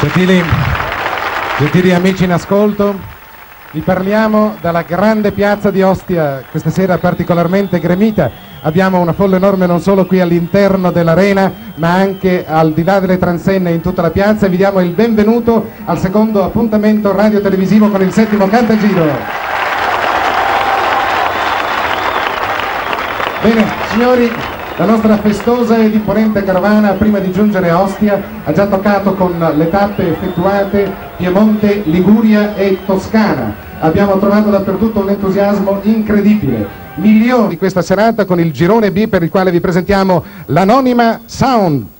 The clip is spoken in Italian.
Gentili, gentili amici in ascolto, vi parliamo dalla grande piazza di Ostia, questa sera particolarmente gremita. Abbiamo una folla enorme non solo qui all'interno dell'arena, ma anche al di là delle transenne in tutta la piazza e vi diamo il benvenuto al secondo appuntamento radio-televisivo con il settimo Cantagiro. Bene, signori, la nostra festosa ed imponente carovana, prima di giungere a Ostia, ha già toccato con le tappe effettuate Piemonte, Liguria e Toscana. Abbiamo trovato dappertutto un entusiasmo incredibile. Milioni di questa serata con il girone B per il quale vi presentiamo l'Anonima Sound.